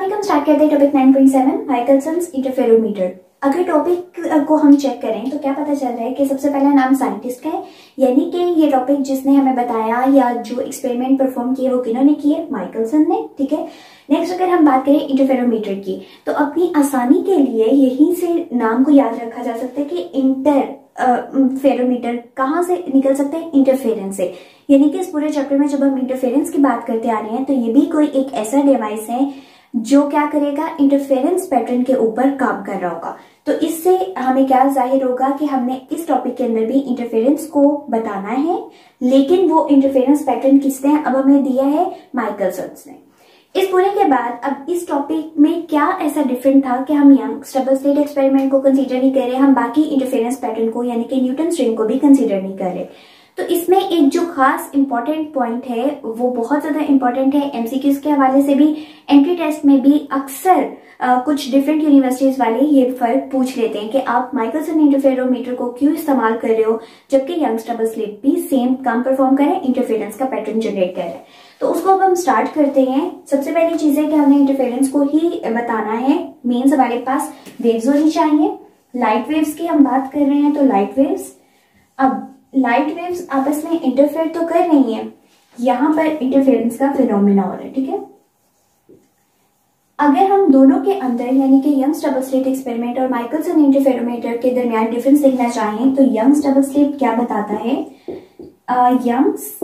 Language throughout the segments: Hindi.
हम स्टार्ट करते हैं टॉपिक 9.7 माइकलसन्स इंटरफेरोमीटर अगर टॉपिक को हम चेक करें तो क्या पता चल रहा है कि सबसे पहला नाम साइंटिस्ट का है। यानी कि ये टॉपिक जिसने हमें बताया या जो एक्सपेरिमेंट परफॉर्म किए, वो किन्होंने किए? माइकलसन ने, ठीक है? नेक्स्ट अगर हम बात करें इंटरफेरोमीटर की तो अपनी आसानी के लिए यहीं से नाम को याद रखा जा सकता है कि इंटर फेरोमीटर कहाँ से निकल सकते हैं? इंटरफेरेंस से। यानी कि इस पूरे चैप्टर में जब हम इंटरफेरेंस की बात करते आ रहे हैं तो ये भी कोई एक ऐसा डिवाइस है जो क्या करेगा? इंटरफेरेंस पैटर्न के ऊपर काम कर रहा होगा। तो इससे हमें क्या ज़ाहिर होगा कि हमने इस टॉपिक के अंदर भी इंटरफेरेंस को बताना है, लेकिन वो इंटरफेरेंस पैटर्न किसने अब हमें दिया है? माइकल ने। इस पूरे के बाद अब इस टॉपिक में क्या ऐसा डिफरेंट था कि हम यंग स्टबल स्टेट एक्सपेरिमेंट को कंसीडर नहीं कर रहे, हम बाकी इंटरफेरेंस पैटर्न को, यानी कि न्यूटन स्ट्रिंग को भी कंसीडर नहीं कर रहे। तो इसमें एक जो खास इंपॉर्टेंट पॉइंट है, वो बहुत ज़्यादा इंपॉर्टेंट है एमसीक्यूज के हवाले से भी। एंट्री टेस्ट में भी अक्सर कुछ डिफरेंट यूनिवर्सिटीज वाले ये फ़र्क पूछ लेते हैं कि आप माइकलसन इंटरफेरोमीटर को क्यों इस्तेमाल कर रहे हो, जबकि यंग स्टबल स्लिप भी सेम काम परफॉर्म करे इंटरफेरेंस का पैटर्न जनरेट करे तो उसको अब हम स्टार्ट करते हैं। सबसे पहली चीज़ है कि हमने इंटरफेरेंस को ही बताना है। मेन्स हमारे पास वेव्स होनी चाहिए। लाइट वेव्स की हम बात कर रहे हैं तो लाइट वेव्स अब लाइट वेव्स आपस में इंटरफेयर तो कर रही हैं, यहाँ पर इंटरफेरेंस का फिनोमिना हो रहा है, ठीक है? अगर हम दोनों के अंदर, यानी कि यंग डबल स्लिट एक्सपेरिमेंट और माइकलसन इंटरफेरोमीटर के दरमियान डिफरेंस देखना चाहें तो यंग डबल स्लिट क्या बताता है? यंग्स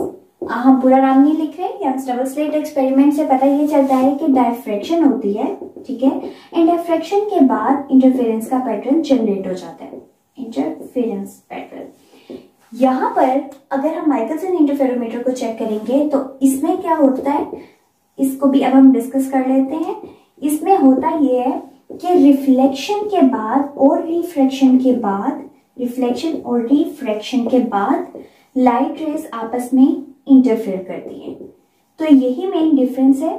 हम पूरा नाम नहीं लिख रहे यंग्स डबल स्लिट एक्सपेरिमेंट से पता ये चलता है कि डायफ्रेक्शन होती है, ठीक है? एंड डायफ्रेक्शन के बाद इंटरफेरेंस का पैटर्न जनरेट हो जाता है। इंटरफेरेंस पैटर्न यहाँ पर अगर हम माइकलसन इंटरफेरोमीटर को चेक करेंगे तो इसमें क्या होता है? इसको भी अब हम डिस्कस कर लेते हैं। इसमें होता यह है कि रिफ्लेक्शन के बाद और रिफ्रैक्शन के बाद रिफ्लेक्शन और रिफ्रैक्शन के बाद लाइट रेस आपस में इंटरफेयर करती है। तो यही मेन डिफरेंस है।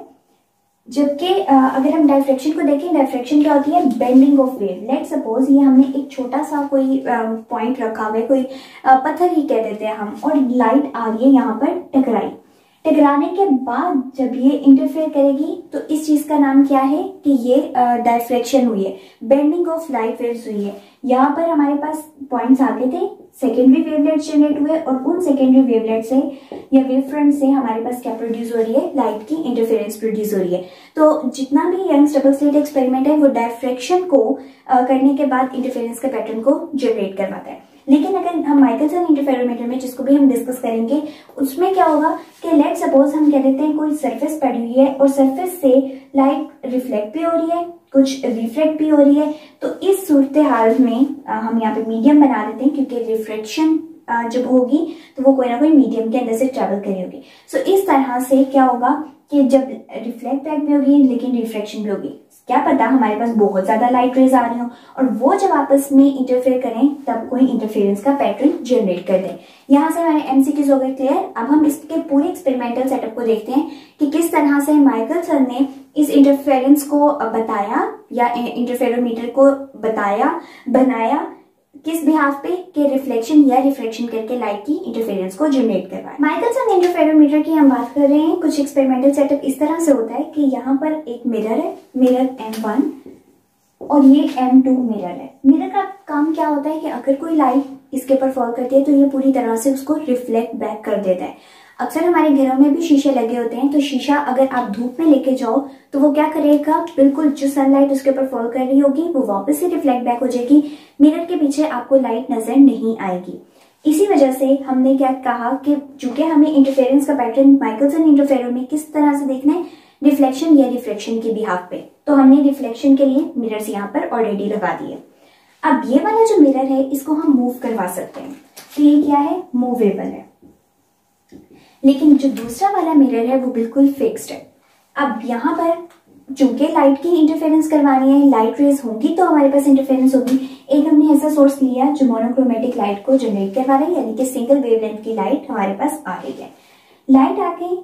जबकि अगर हम डायफ्रेक्शन को देखें डायफ्रेक्शन क्या होती है? Bending of wave let suppose ये हमने एक छोटा सा कोई पॉइंट रखा हुआ है, कोई पत्थर ही कह देते हैं हम, और लाइट आ रही है यहाँ पर टकराई। टकराने के बाद जब ये इंटरफेयर करेगी तो इस चीज़ का नाम क्या है? कि ये डायफ्रेक्शन हुई है। बेंडिंग ऑफ़ लाइट वेव्स हुई है। यहाँ पर हमारे पास पॉइंट्स गए थे सेकेंडरी वेवलेट जनरेट हुए और उन सेकेंडरी वेवलेट से या वेव फ्रंट से हमारे पास क्या प्रोड्यूस हो रही है? लाइट की इंटरफेरेंस प्रोड्यूस हो रही है। तो जितना भी यंग डबल स्लिट एक्सपेरिमेंट है वो डायफ्रेक्शन को आ, करने के बाद इंटरफेरेंस के पैटर्न को जनरेट करवाता है। लेकिन अगर हम माइकलसन इंटरफेरोमीटर में जिसको भी हम डिस्कस करेंगे उसमें क्या होगा कि लेट सपोज़ हम कह देते हैं कोई सरफेस पड़ी हुई है और सरफेस से लाइट रिफ्लेक्ट भी हो रही है कुछ रिफ्लेक्ट भी हो रही है। तो इस सूरत हाल में हम यहाँ पे मीडियम बना देते हैं, क्योंकि रिफ्लेक्शन जब होगी तो वो कोई ना कोई मीडियम के अंदर से ट्रेवल करी होगी सो so, इस तरह से क्या होगा कि जब रिफ्लेक्ट बैक भी होगी लेकिन रिफ्लेक्शन भी होगी। क्या पता हमारे पास बहुत ज़्यादा लाइट रेज आ रही हो और वो जब आपस में इंटरफेयर करें तब कोई इंटरफेरेंस का पैटर्न जनरेट कर दें। यहाँ से हमारे एमसीक्यूज हो गए क्लियर अब हम इसके पूरे एक्सपेरिमेंटल सेटअप को देखते हैं कि किस तरह से माइकल सर ने इस इंटरफेरेंस को बताया या इंटरफेरोमीटर को बताया बनाया किस बिहाफ पे के रिफ्लेक्शन या रिफ्लेक्शन करके लाइट की इंटरफेरेंस को जनरेट करवाए माइकलसन इंटरफेरोमीटर की हम बात कर रहे हैं। कुछ एक्सपेरिमेंटल सेटअप इस तरह से होता है कि यहाँ पर एक मिरर है मिरर एम वन और ये एम टू मिरर है। मिरर का काम क्या होता है कि अगर कोई लाइट इसके ऊपर फॉल करती है तो ये पूरी तरह से उसको रिफ्लेक्ट बैक कर देता है। अक्सर हमारे घरों में भी शीशे लगे होते हैं तो शीशा अगर आप धूप में लेके जाओ तो वो क्या करेगा? बिल्कुल जो सनलाइट उसके ऊपर फॉल कर रही होगी, वो वापस से रिफ्लेक्ट बैक हो जाएगी। मिरर के पीछे आपको लाइट नज़र नहीं आएगी। इसी वजह से हमने क्या कहा कि चूँकि हमें इंटरफेरेंस का पैटर्न माइकलसन इंटरफेरो में किस तरह से देखना है रिफ्लेक्शन या रिफ्लेक्शन के बिहाफ पे। तो हमने रिफ्लेक्शन के लिए मिरर्स यहाँ पर ऑलरेडी लगा दिए। अब ये वाला जो मिरर है, इसको हम मूव करवा सकते हैं। तो ये क्या है? मूवेबल है। लेकिन जो दूसरा वाला मिरर है, वो बिल्कुल फिक्स्ड है। अब यहाँ पर चूँकि लाइट की इंटरफेरेंस करवानी है लाइट रेज होंगी तो हमारे पास इंटरफेरेंस होगी। एक हमने ऐसा सोर्स लिया जो मोनोक्रोमेटिक लाइट को जनरेट करवा रहा है, यानी कि सिंगल वेवलेंथ की लाइट हमारे पास आ रही है। लाइट आके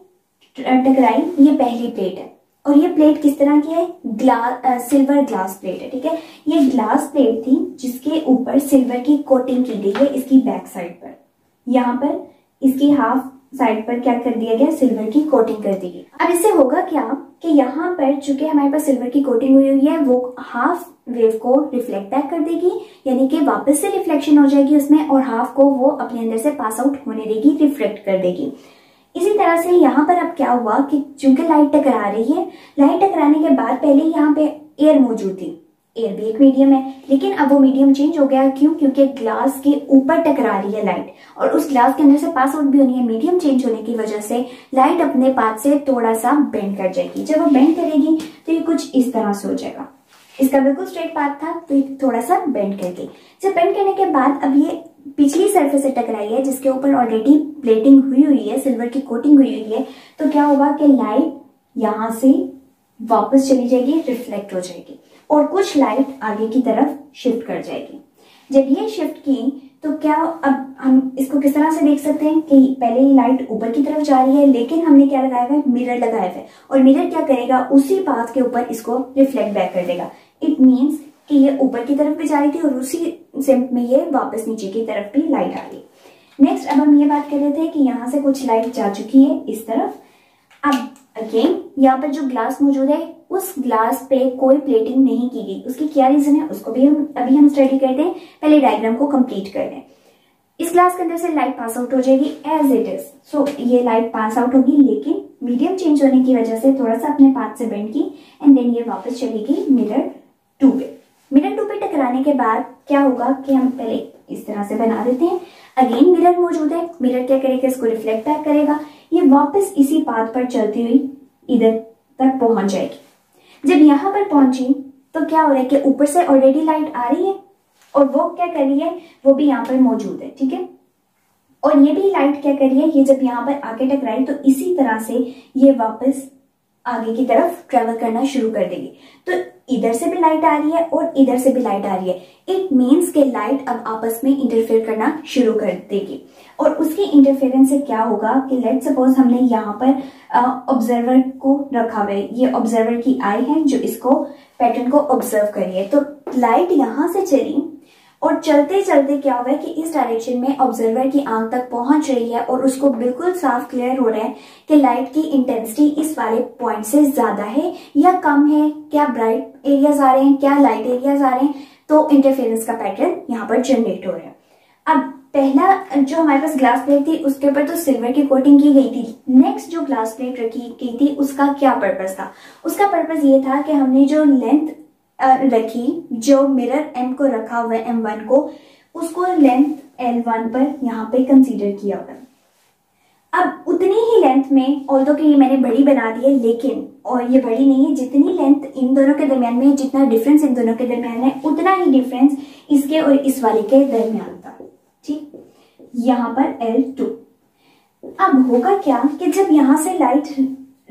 टकराई, ये पहली प्लेट है। और ये प्लेट किस तरह की है? ग्लास सिल्वर ग्लास प्लेट है, ठीक है? ये ग्लास प्लेट थी जिसके ऊपर सिल्वर की कोटिंग की गई है इसकी बैक साइड पर। यहाँ पर इसकी हाफ़ साइड पर क्या कर दिया गया? सिल्वर की कोटिंग कर दी गई। अब इससे होगा क्या कि यहाँ पर चूँकि हमारे पास सिल्वर की कोटिंग हुई हुई है, वो हाफ़ वेव को रिफ्लेक्ट बैक कर देगी, यानी कि वापस से रिफ्लेक्शन हो जाएगी उसमें और हाफ़ को वो अपने अंदर से पास आउट होने देगी रिफ्लेक्ट कर देगी। इसी तरह से यहाँ पर अब क्या हुआ कि चूँकि लाइट टकरा रही है लाइट टकराने के बाद पहले यहाँ पे एयर मौजूद थी। एयर भी एक मीडियम है। लेकिन अब वो मीडियम चेंज हो गया। क्यों? क्योंकि ग्लास के ऊपर टकरा रही है लाइट और उस ग्लास के अंदर से पास आउट भी होनी है। मीडियम चेंज होने की वजह से लाइट अपने पाथ से थोड़ा सा बेंड कर जाएगी। जब वो बेंड करेगी तो ये कुछ इस तरह से हो जाएगा। इसका बिल्कुल स्ट्रेट पाथ था तो ये थोड़ा सा बेंड कर गई। जब बेंड करने के बाद अब ये पिछली सरफेस से टकराई है, जिसके ऊपर ऑलरेडी प्लेटिंग हुई हुई है सिल्वर की कोटिंग हुई हुई है तो क्या होगा कि लाइट यहाँ से वापस चली जाएगी रिफ्लेक्ट हो जाएगी। और कुछ लाइट आगे की तरफ़ शिफ्ट कर जाएगी। जब ये शिफ्ट की तो क्या अब हम इसको किस तरह से देख सकते हैं कि पहले ये लाइट ऊपर की तरफ़ जा रही है, लेकिन हमने क्या लगाया हुआ है? मिरर लगाया हुआ है। और मिरर क्या करेगा? उसी पाथ के ऊपर इसको रिफ्लेक्ट बैक कर देगा। इट मीन्स कि ये ऊपर की तरफ़ भी जा रही थी और उसी सिम्प में ये वापस नीचे की तरफ़ भी लाइट आ गई। नेक्स्ट अब हम ये बात कर रहे थे कि यहाँ से कुछ लाइट जा चुकी है इस तरफ़। अब अगेन यहाँ पर जो ग्लास मौजूद है, उस ग्लास पे कोई प्लेटिंग नहीं की गई। उसकी क्या रीजन है, उसको भी हम, अभी हम स्टडी करते हैं। पहले डायग्राम को कंप्लीट कर लें। इस ग्लास के अंदर से लाइट पास आउट हो जाएगी एज इट इज़ सो ये लाइट पास आउट होगी, लेकिन मीडियम चेंज होने की वजह से थोड़ा सा अपने पाथ से बेंड की एंड देन ये वापस चलेगी मिरर टू पे। मिरर टू पे टकराने के बाद क्या होगा कि हम पहले इस तरह से बना देते हैं। अगेन मिरर मौजूद है। मिरर क्या करेगा? इसको रिफ्लेक्ट बैक करेगा। ये वापस इसी पाथ पर चलती हुई इधर तक पहुँच जाएगी। जब यहाँ पर पहुँची तो क्या हो रहा है कि ऊपर से ऑलरेडी लाइट आ रही है और वो क्या कर रही है? वो भी यहाँ पर मौजूद है, ठीक है? और ये भी लाइट क्या कर रही है? ये जब यहाँ पर आके टकराई तो इसी तरह से ये वापस आगे की तरफ़ ट्रेवल करना शुरू कर देगी। तो इधर से भी लाइट आ रही है और इधर से भी लाइट आ रही है। इट मीन्स के लाइट अब आपस में इंटरफेयर करना शुरू कर देगी। और उसकी इंटरफेरेंस से क्या होगा कि लेट सपोज़ हमने यहाँ पर ऑब्जर्वर को रखा हुआ ये ऑब्जर्वर की आई है जो इसको पैटर्न को ऑब्ज़र्व करिए तो लाइट यहाँ से चली और चलते चलते क्या हुआ है कि इस डायरेक्शन में ऑब्जर्वर की आँख तक पहुँच रही है और उसको बिल्कुल साफ़ क्लियर हो रहा है कि लाइट की इंटेंसिटी इस वाले पॉइंट से ज़्यादा है या कम है, क्या ब्राइट एरियाज़ आ रहे हैं, क्या लाइट एरियाज़ आ रहे हैं तो इंटरफेरेंस का पैटर्न यहाँ पर जनरेट हो रहा है। अब पहला, जो हमारे पास ग्लास प्लेट थी, उसके ऊपर तो सिल्वर की कोटिंग की गई थी। नेक्स्ट जो ग्लास प्लेट रखी गई थी, उसका क्या पर्पज था? उसका पर्पज ये था कि हमने जो लेंथ रखी, जो मिरर एम को रखा हुआ है एम वन को, उसको लेंथ एल वन पर यहाँ पे कंसीडर किया हुआ अब उतनी ही लेंथ में ऑल दो कि मैंने बड़ी बना दी है, लेकिन, और ये बड़ी नहीं है, जितनी लेंथ इन दोनों के दरमियान में जितना डिफरेंस इन दोनों के दरमियान है, उतना ही डिफरेंस इसके और इस वाले के दरमियान था। ठीक? यहाँ पर एल टू अब होगा क्या कि जब यहाँ से लाइट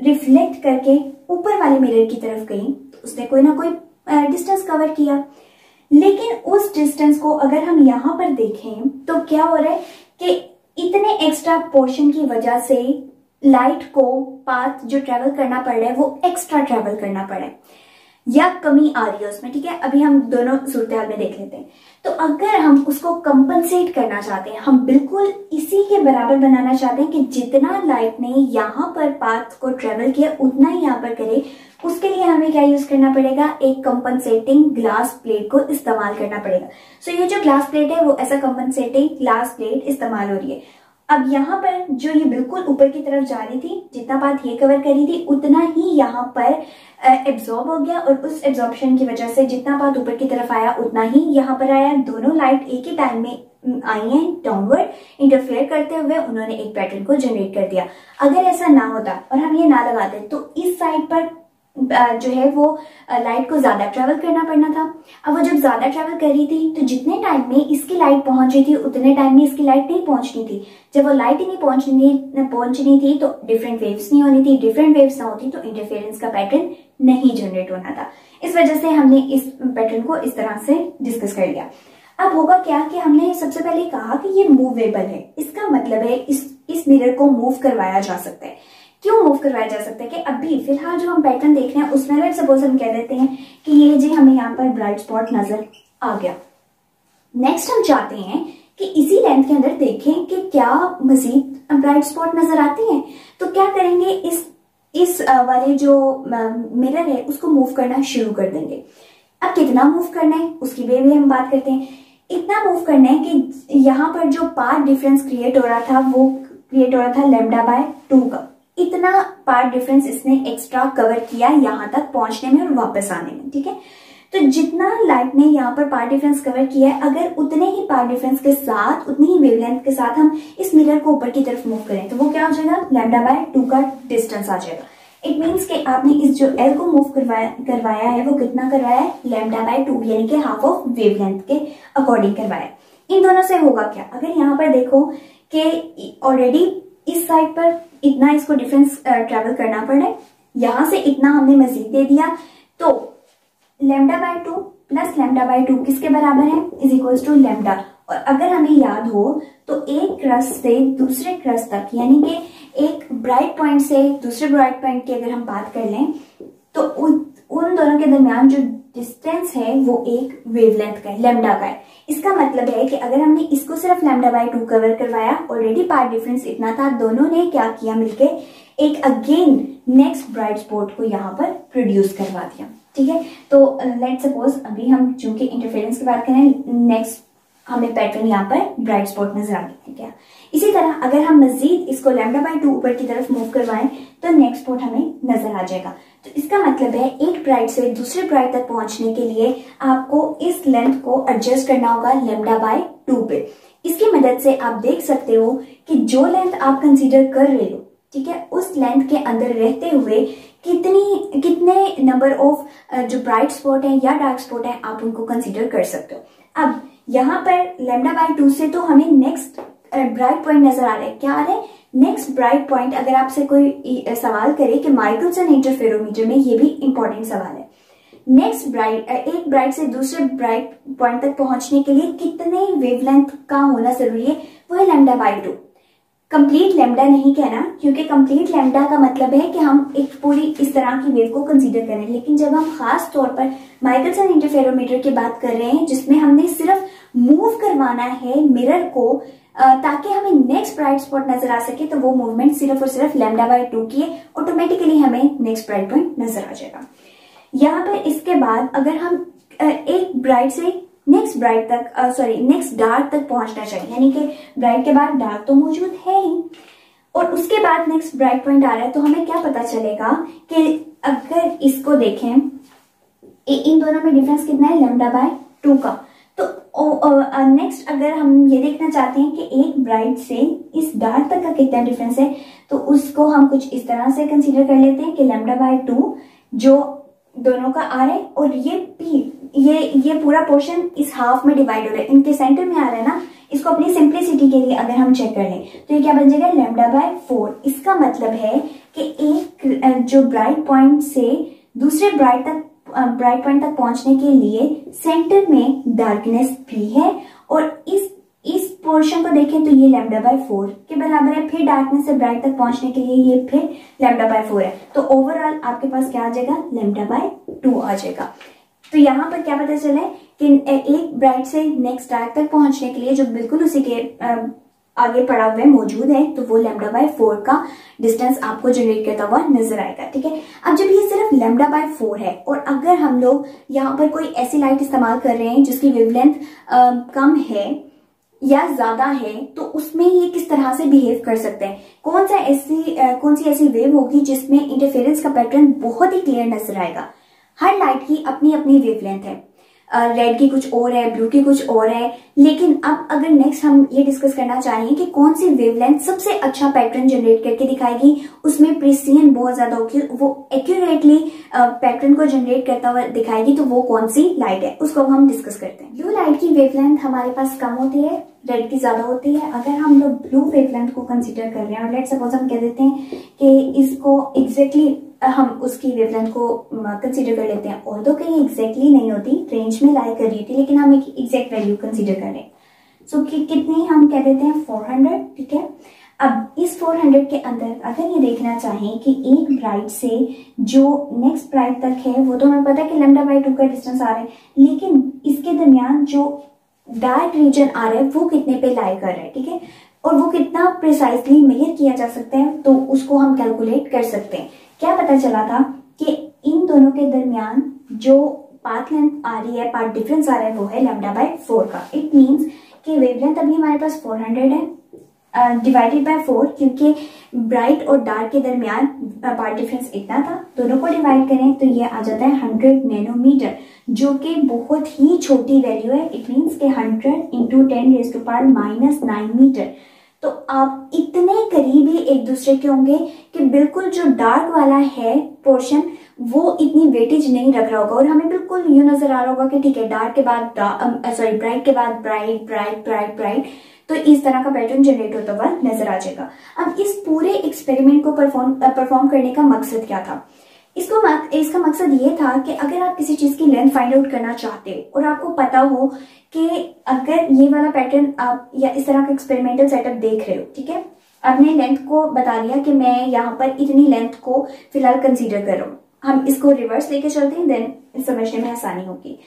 रिफ्लेक्ट करके ऊपर वाले मिरर की तरफ़ गई तो उसने कोई ना कोई डिस्टेंस कवर किया। लेकिन उस डिस्टेंस को अगर हम यहाँ पर देखें तो क्या हो रहा है कि इतने एक्स्ट्रा पोर्शन की वजह से लाइट को पाथ जो ट्रेवल करना पड़ रहा है, वो एक्स्ट्रा ट्रेवल करना पड़ है। या कमी आ रही है उसमें ठीक है? अभी हम दोनों सूरत में देख लेते हैं। तो अगर हम उसको कंपनसेट करना चाहते हैं हम बिल्कुल इसी के बराबर बनाना चाहते हैं कि जितना लाइट ने यहाँ पर पाथ को ट्रेवल किया उतना ही यहाँ पर करे उसके लिए हमें क्या यूज़ करना पड़ेगा? एक कंपनसेटिंग ग्लास प्लेट को इस्तेमाल करना पड़ेगा। सो so, ये जो ग्लास प्लेट है वो ऐसा कंपनसेटिंग ग्लास प्लेट इस्तेमाल हो रही है। अब यहाँ पर जो ये बिल्कुल ऊपर की तरफ़ जा रही थी, जितना बात ये कवर करी थी, उतना ही यहाँ पर एब्जॉर्ब हो गया और उस एब्जॉर्बशन की वजह से जितना बात ऊपर की तरफ़ आया, उतना ही यहाँ पर आया। दोनों लाइट एक ही टाइम में आई हैं डाउनवर्ड इंटरफेयर करते हुए उन्होंने एक पैटर्न को जनरेट कर दिया। अगर ऐसा ना होता और हम ये ना लगाते तो इस साइड पर जो है वो लाइट को ज़्यादा ट्रेवल करना पड़ना था। अब वो जब ज़्यादा ट्रेवल कर रही थी तो जितने टाइम में इसकी लाइट पहुँच रही थी, उतने टाइम में इसकी लाइट नहीं पहुंचनी थी। जब वो लाइट ही नहीं पहुंचनी पहुंचनी थी तो डिफरेंट वेव्स नहीं होनी थी डिफरेंट वेव्स ना होती तो इंटरफेरेंस का पैटर्न नहीं जनरेट होना था। इस वजह से हमने इस पैटर्न को इस तरह से डिस्कस कर लिया। अब होगा क्या कि हमने सबसे पहले कहा कि ये मूवेबल है। इसका मतलब है इस इस मिरर को मूव करवाया जा सकता है। क्यों मूव करवाया जा सकता है कि अभी फ़िलहाल जो हम पैटर्न देख रहे हैं, उसमें लेट सपोज़ हम कह देते हैं कि ये जी हमें यहाँ पर ब्राइट स्पॉट नज़र आ गया। नेक्स्ट हम चाहते हैं कि इसी लेंथ के अंदर देखें कि क्या मजीद ब्राइट स्पॉट नज़र आती हैं। तो क्या करेंगे, इस इस वाले जो मिरर है, उसको मूव करना शुरू कर देंगे। अब कितना मूव करना है, उसकी वे भी हम बात करते हैं। इतना मूव करना है कि यहाँ पर जो पार्ट डिफरेंस क्रिएट हो रहा था, वो क्रिएट हो रहा था लेमडा बाय टू का। इतना पार्ट डिफरेंस इसने एक्स्ट्रा कवर किया यहाँ तक पहुँचने में और वापस आने में, ठीक है? तो जितना लाइट ने यहाँ पर पार्ट डिफरेंस कवर किया है, अगर उतने ही पार्ट डिफरेंस के साथ, उतनी ही वेवलेंथ के साथ हम इस मिरर को ऊपर की तरफ़ मूव करें तो वो क्या हो जाएगा? लैमडा बाय टू का डिस्टेंस आ जाएगा। इट मीन्स कि आपने इस जो एल को मूव करवाया करवाया है, वो कितना करवाया है? लैमडा बाय टू यानी कि हाफ़ ऑफ़ वेवलेंथ के अकॉर्डिंग करवाया इन दोनों से होगा क्या? अगर यहाँ पर देखो कि ऑलरेडी इस साइड पर इतना इसको डिफरेंस ट्रेवल करना पड़ यहाँ से इतना हमने मजीद दे दिया। तो lambda by two plus lambda by two किसके बराबर है? इज़ इक्वल टू लेमडा और अगर हमें याद हो तो एक क्रस्ट से दूसरे क्रस्ट तक, यानी कि एक ब्राइट पॉइंट से दूसरे ब्राइट पॉइंट की अगर हम बात कर लें तो उन दोनों के दरमियान जो डिस्टेंस है, वो एक वेवलेंथ का है लेमडा का है। इसका मतलब है कि अगर हमने इसको सिर्फ़ लेमडा बाय टू कवर करवाया ऑलरेडी पार्ट डिफरेंस इतना था, दोनों ने क्या किया मिलके? एक अगेन नेक्स्ट ब्राइट स्पॉट को यहाँ पर प्रोड्यूस करवा दिया। ठीक है? तो लेट सपोज़ अभी हम चूँकि इंटरफेरेंस की बात करें नेक्स्ट हमें पैटर्न यहाँ पर ब्राइट स्पॉट नज़र आ गया है? इसी तरह अगर हम मजीद इसको लेमडा बाई टू ऊपर की तरफ़ मूव करवाएँ तो नेक्स्ट स्पॉट हमें नज़र आ जाएगा। तो इसका मतलब है, एक ब्राइट से दूसरे ब्राइट तक पहुँचने के लिए आपको इस लेंथ को एडजस्ट करना होगा लेमडा बाय टू पे। इसकी मदद से आप देख सकते हो कि जो लेंथ आप कंसीडर कर रहे हो, ठीक है, उस लेंथ के अंदर रहते हुए कितनी, कितने नंबर ऑफ़ जो ब्राइट स्पॉट है या डार्क स्पॉट है आप उनको कंसीडर कर सकते हो। अब यहाँ पर लेमडा बाई टू से तो हमें नेक्स्ट ब्राइट पॉइंट नज़र आ रहा है। क्या आ रहा है? नेक्स्ट ब्राइट पॉइंट अगर आपसे कोई सवाल करे कि माइकलसन इंटरफेरोमीटर में ये भी इंपॉर्टेंट सवाल है। नेक्स्ट ब्राइट एक ब्राइट से दूसरे ब्राइट पॉइंट तक पहुँचने के लिए कितने वेवलेंथ का होना ज़रूरी है? वो है lambda by two complete lambda नहीं कहना, क्योंकि कंप्लीट लेमडा का मतलब है कि हम एक पूरी इस तरह की वेव को कंसीडर करें लेकिन जब हम खास तौर पर माइकलसन इंटरफेरोमीटर की बात कर रहे हैं, जिसमें हमने सिर्फ़ मूव करवाना है मिरर को ताकि हमें नेक्स्ट ब्राइट स्पॉट नज़र आ सके तो वो मूवमेंट सिर्फ़ और सिर्फ़ लेमडा बाई टू की ऑटोमेटिकली हमें नेक्स्ट ब्राइट पॉइंट नज़र आ जाएगा। यहाँ पर इसके बाद अगर हम एक ब्राइट से नेक्स्ट ब्राइट तक सॉरी नेक्स्ट डार्क तक पहुँचना चाहिए। यानी कि ब्राइट के बाद डार्क तो मौजूद है ही। और उसके बाद नेक्स्ट ब्राइट पॉइंट आ रहा है तो हमें क्या पता चलेगा कि अगर इसको देखें इन दोनों में डिफरेंस कितना है? लेमडा बाय टू का। तो नेक्स्ट अगर हम ये देखना चाहते हैं कि एक ब्राइट से इस डार्क तक का कितना डिफरेंस है तो उसको हम कुछ इस तरह से कंसीडर कर लेते हैं कि लेमडा बाय टू जो दोनों का आर है और ये पी, ये ये पूरा पोर्शन इस हाफ़ में डिवाइड हो रहा है। इनके सेंटर में आ रहा है ना, इसको अपनी सिंप्लिसिटी के लिए अगर हम चेक कर लें तो ये क्या बन जाएगा? लेमडा बाय फोर इसका मतलब है कि एक जो ब्राइट पॉइंट से दूसरे ब्राइट तक ब्राइट पॉइंट तक पहुँचने के लिए सेंटर में डार्कनेस भी है और इस इस पोर्शन को देखें तो ये लेमडा बाय फोर के बराबर है, फिर डार्कनेस से ब्राइट तक पहुँचने के लिए ये फिर लेमडा बाय फोर है। तो ओवरऑल आपके पास क्या आ जाएगा? लेमडा बाय टू आ जाएगा। तो यहाँ पर क्या पता चला है कि एक ब्राइट से नेक्स्ट डार्क तक पहुँचने के लिए जो बिल्कुल उसी के आगे पड़ा हुआ मौजूद है तो वो लेमडा बाय फोर का डिस्टेंस आपको जनरेट करता हुआ नज़र आएगा, ठीक है? अब जब ये सिर्फ़ लेमडा बाय फोर है, और अगर हम लोग यहाँ पर कोई ऐसी लाइट इस्तेमाल कर रहे हैं जिसकी वेवलेंथ कम है या ज़्यादा है तो उसमें ये किस तरह से बिहेव कर सकते हैं? कौन सा ऐसी कौन सी ऐसी वेव होगी जिसमें इंटरफेरेंस का पैटर्न बहुत ही क्लियर नज़र आएगा? हर लाइट की अपनी अपनी वेवलेंथ है। रेड की कुछ और है ब्लू की कुछ और है। लेकिन अब अगर नेक्स्ट हम ये डिस्कस करना चाहें कि कौन सी वेवलेंथ सबसे अच्छा पैटर्न जनरेट करके दिखाएगी, उसमें प्रिसियन बहुत ज़्यादा होगी, वो एक्यूरेटली पैटर्न को जनरेट करता हुआ दिखाएगी तो वो कौन सी लाइट है, उसको हम डिस्कस करते हैं। ब्लू लाइट की वेवलेंथ हमारे पास कम होती है रेड की ज़्यादा होती है। अगर हम लोग ब्लू वेवलेंथ को कंसिडर कर रहे हैं, और लेट सपोज़ हम कह देते हैं कि इसको एग्जैक्टली हम उसकी वेवलेंथ को कंसीडर कर लेते हैं। और तो कहीं एग्जैक्टली नहीं होती रेंज में लाई कर रही थी लेकिन हम एक एग्जैक्ट वैल्यू कंसीडर कर रहे हैं सो so, कि कितनी हम कह देते हैं? 400 ठीक है? अब इस 400 के अंदर अगर ये देखना चाहें कि एक ब्राइट से जो नेक्स्ट ब्राइट तक है वो तो हमें पता है कि लेमडा बाई टू का डिस्टेंस आ रहा है लेकिन इसके दरमियान जो डार्क रीजन आ रहा है वो कितने पे लाई कर रहा है ठीक है? और वो कितना प्रिसाइसली मेजर किया जा सकता है तो उसको हम कैलकुलेट कर सकते हैं। क्या पता चला था कि इन दोनों के दरमियान जो पाथ लेंथ आ रही है पाथ डिफरेंस आ रहा है, वो है लेमडा बाय फोर का। इट मीन्स कि वेवलेंथ अभी हमारे पास 400 है डिवाइडेड बाय फोर क्योंकि ब्राइट और डार्क के दरमियान पार्ट डिफरेंस इतना था। दोनों को डिवाइड करें तो ये आ जाता है 100 नैनोमीटर जो कि बहुत ही छोटी वैल्यू है। इट मीन्स के 100 into ten raise to power minus nine metre तो आप इतने करीबी एक दूसरे के होंगे कि बिल्कुल जो डार्क वाला है पोर्शन वो इतनी वेटेज नहीं रख रहा होगा। और हमें बिल्कुल यू नज़र आ रहा होगा कि ठीक है डार्क के बाद सॉरी ब्राइट के बाद ब्राइट ब्राइट ब्राइट ब्राइट तो इस तरह का पैटर्न जनरेट होता हुआ नज़र आ जाएगा। अब इस पूरे एक्सपेरिमेंट को परफॉर्म परफॉर्म करने का मकसद क्या था? इसको मक, इसका मकसद ये था कि अगर आप किसी चीज़ की लेंथ फाइंड आउट करना चाहते हो और आपको पता हो कि अगर ये वाला पैटर्न आप या इस तरह का एक्सपेरिमेंटल सेटअप देख रहे हो ठीक है? आपने लेंथ को बता दिया कि मैं यहाँ पर इतनी लेंथ को फ़िलहाल कंसीडर कर रहा हूँ। हम इसको रिवर्स लेके चलते हैं देन समझने में आसानी होगी।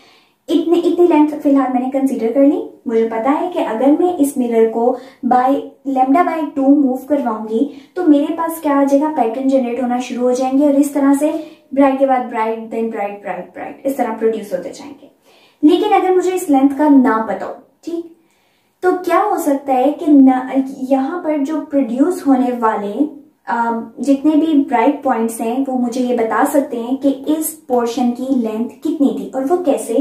इतनी इतनी लेंथ फ़िलहाल मैंने कंसीडर कर ली। मुझे पता है कि अगर मैं इस मिरर को by lambda by two move करवाऊँगी तो मेरे पास क्या आ जाएगा? पैटर्न जनरेट होना शुरू हो जाएँगे और इस तरह से ब्राइट के बाद bright then bright bright bright इस तरह प्रोड्यूस होते जाएँगे। लेकिन अगर मुझे इस लेंथ का ना पता हो ठीक? तो क्या हो सकता है कि यहाँ पर जो प्रोड्यूस होने वाले जितने भी ब्राइट पॉइंट्स हैं, वो मुझे ये बता सकते हैं कि इस पोर्शन की लेंथ कितनी थी और वो कैसे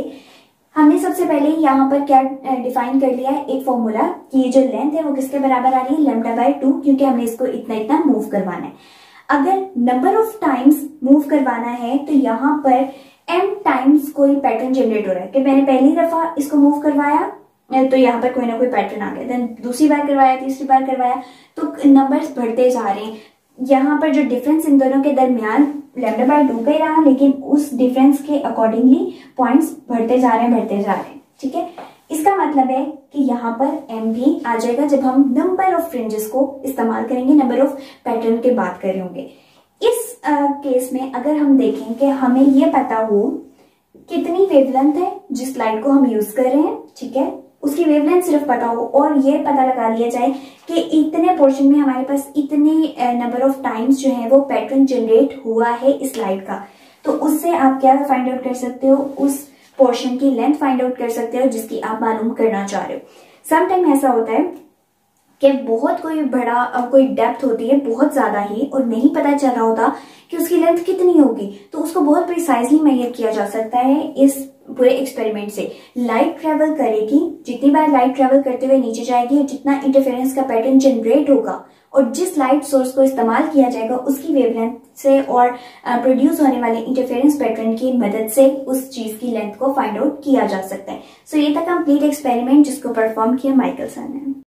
हमने सबसे पहले यहाँ पर क्या डिफाइन कर लिया है? एक फॉर्मूला कि ये जो लेंथ है वो किसके बराबर आ रही है? लेमडा बाय टू क्योंकि हमने इसको इतना इतना मूव करवाना है। अगर नंबर ऑफ़ टाइम्स मूव करवाना है तो यहाँ पर एम टाइम्स कोई पैटर्न जनरेट हो रहा है। कि मैंने पहली दफ़ा इसको मूव करवाया तो यहाँ पर कोई ना कोई पैटर्न आ गया। देन दूसरी बार करवाया, तीसरी बार करवाया तो नंबर्स बढ़ते जा रहे हैं। यहाँ पर जो डिफरेंस इन दोनों के दरमियान लेमडा बाय टू का ही रहा, लेकिन उस डिफरेंस के अकॉर्डिंगली पॉइंट्स बढ़ते जा रहे हैं, बढ़ते जा रहे हैं, ठीक है? इसका मतलब है कि यहाँ पर एम भी आ जाएगा जब हम नंबर ऑफ़ फ्रिंजेस को इस्तेमाल करेंगे नंबर ऑफ़ पैटर्न के बात कर रहे होंगे। इस केस में अगर हम देखें कि हमें ये पता हो कितनी वेवलेंथ है जिस लाइट को हम यूज़ कर रहे हैं, ठीक है? उसकी वेवलेंथ सिर्फ़ पता हो और ये पता लगा लिया जाए कि इतने पोर्शन में हमारे पास इतने नंबर ऑफ़ टाइम्स जो है वो पैटर्न जनरेट हुआ है इस लाइट का। तो उससे आप क्या फाइंड आउट कर सकते हो? उस पोर्शन की लेंथ फाइंड आउट कर सकते हो जिसकी आप मालूम करना चाह रहे हो। समटाइम ऐसा होता है कि बहुत कोई बड़ा कोई डेप्थ होती है, बहुत ज़्यादा ही, और नहीं पता चल रहा होता कि उसकी लेंथ कितनी होगी। तो उसको बहुत प्रिसाइजली मेजर किया जा सकता है इस पूरे एक्सपेरिमेंट से। लाइट ट्रेवल करेगी जितनी बार लाइट ट्रेवल करते हुए नीचे जाएगी जितना इंटरफेरेंस का पैटर्न जनरेट होगा। और जिस लाइट सोर्स को इस्तेमाल किया जाएगा उसकी वेवलेंथ से और प्रोड्यूस होने वाले इंटरफेरेंस पैटर्न की मदद से उस चीज़ की लेंथ को फाइंड आउट किया जा सकता है। सो so, ये था कंप्लीट एक्सपेरिमेंट जिसको परफॉर्म किया माइकलसन ने।